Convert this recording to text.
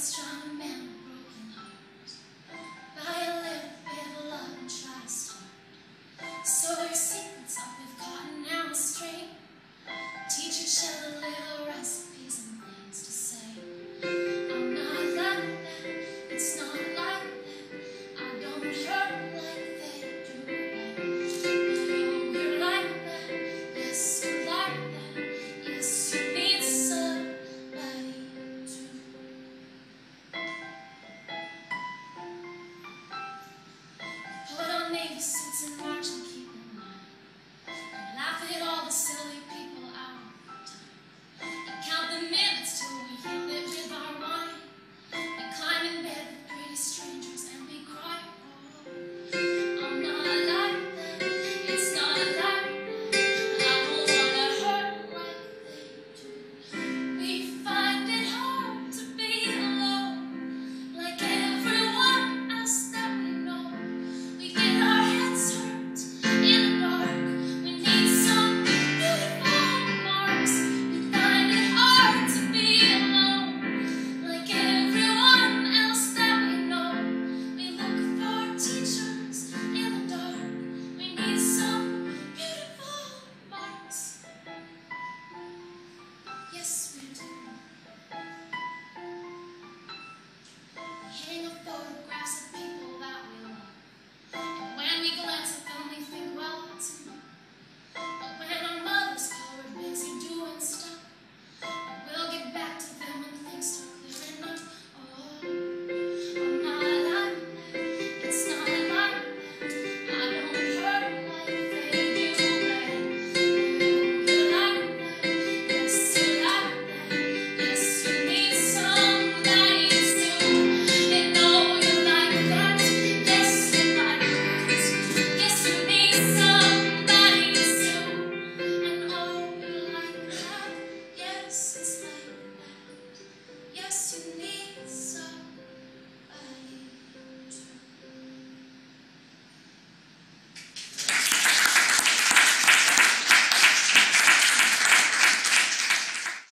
strong man. Sits and marches